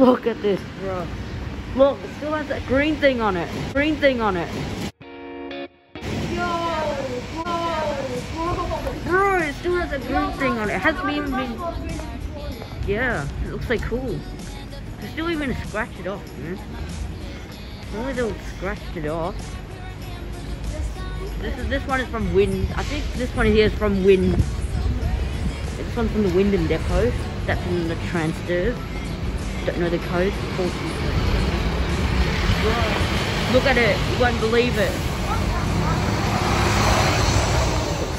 Look at this, bro. Look, it still has that green thing on it. Green thing on it. Bro, it still has a green thing on it. It hasn't even been... Yeah, it looks like cool. They still even scratch it off, man. Only they'll scratched it off. This is this one is from Wind. I think this one here is from Wind. This one's from the Wyndham Depot. That's from the Transdev. Don't know the code. Look at it. You won't believe it.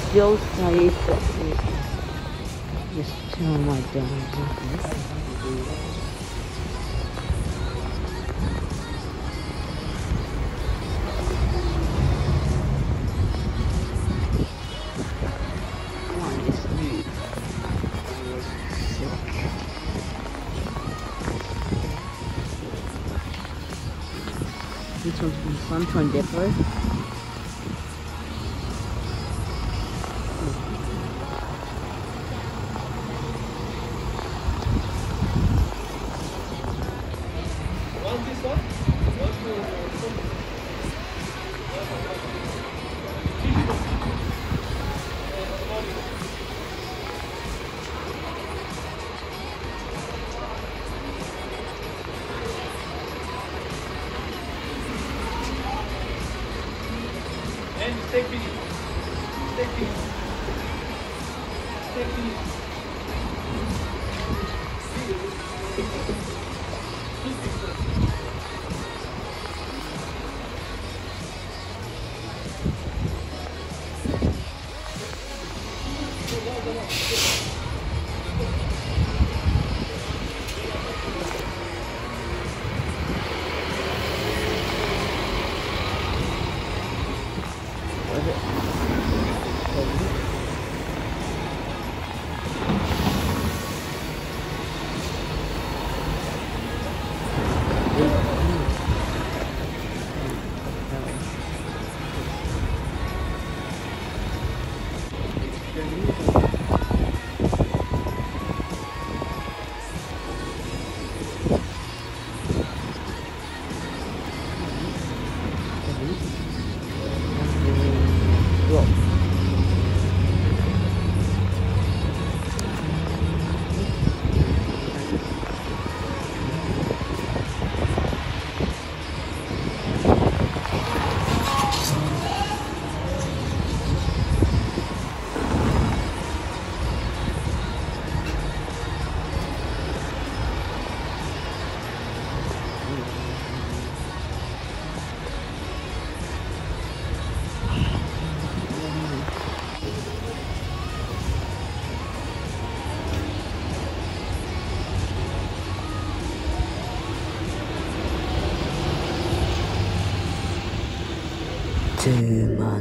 Still says that just tell my dad. One's from Sunshine take me. Take me. Take me.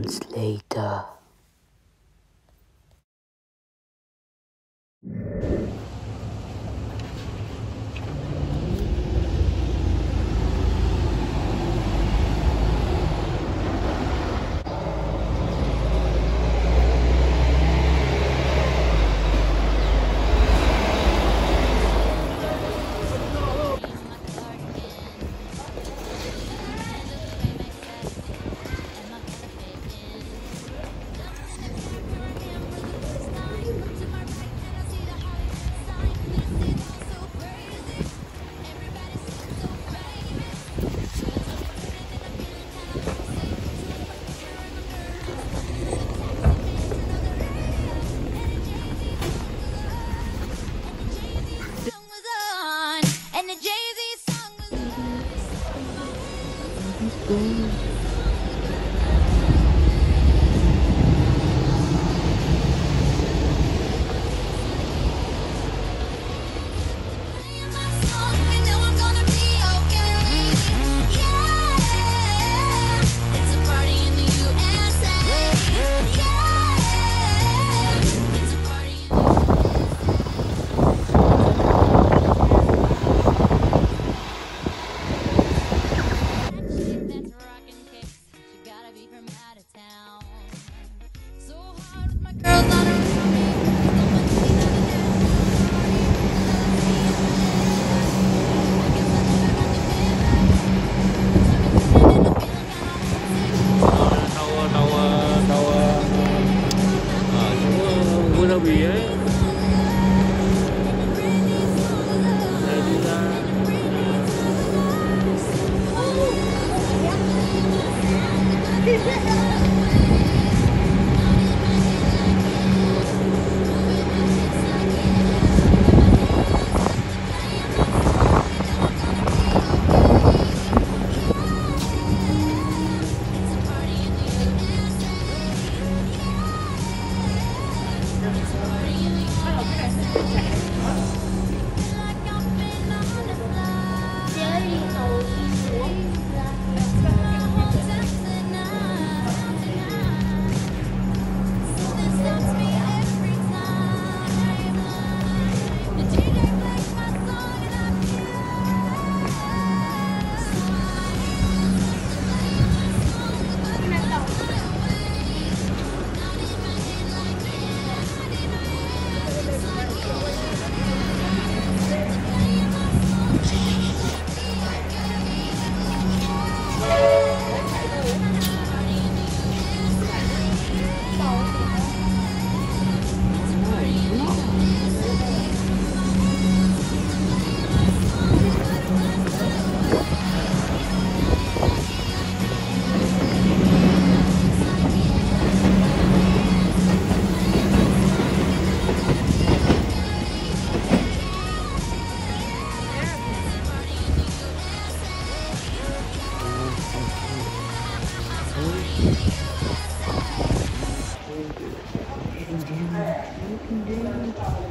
Months later. Playing You can do it. You can do it.